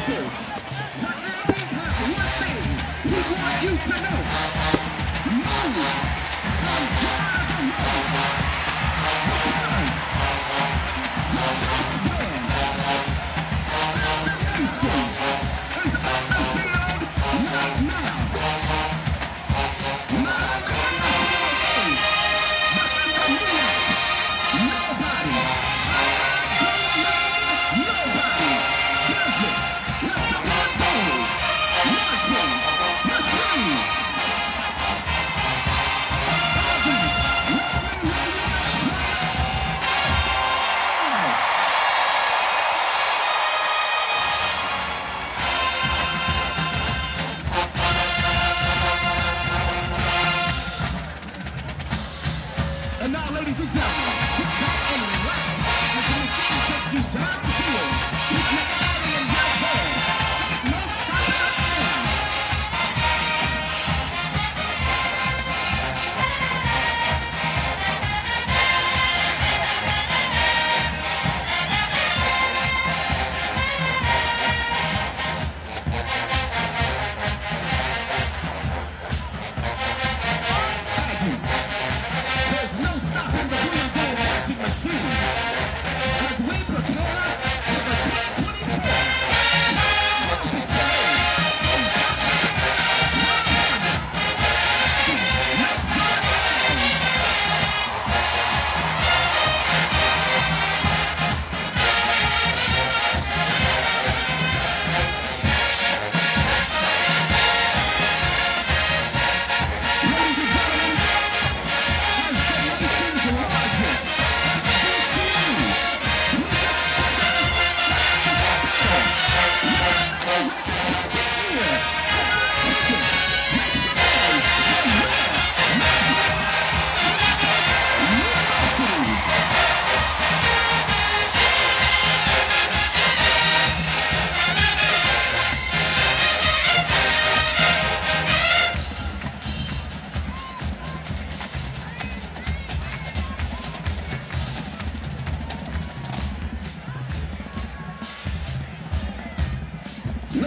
Thank you. And now, ladies and gentlemen,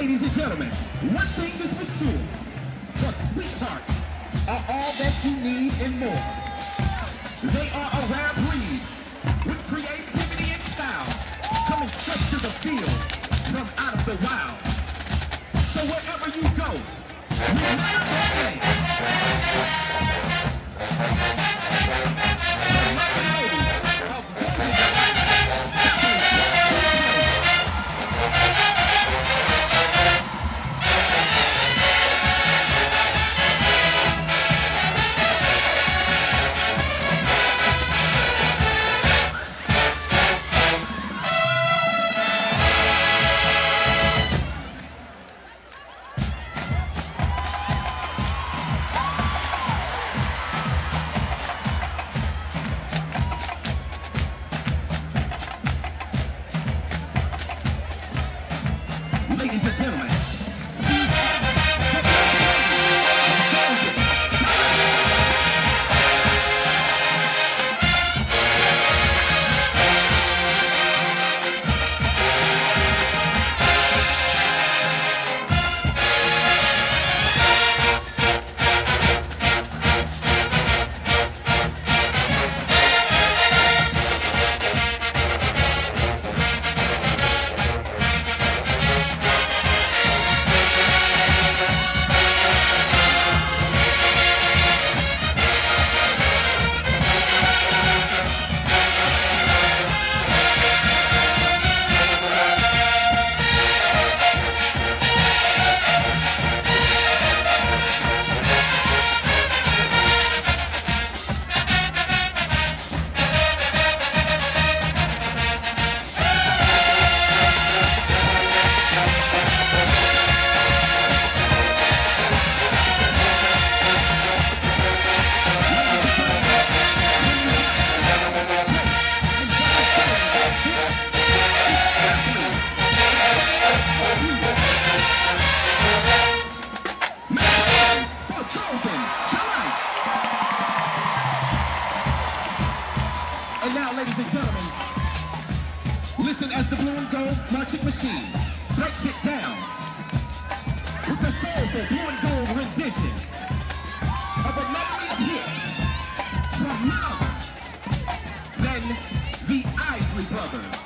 ladies and gentlemen, one thing is for sure. The sweethearts are all that you need and more. They are a rare breed with creativity and style coming straight to the field from out of the wild. So wherever you go, remember their name. and Gold Marching Machine breaks it down with the soulful blue and gold rendition of a memory of hits from none Then the Isley Brothers.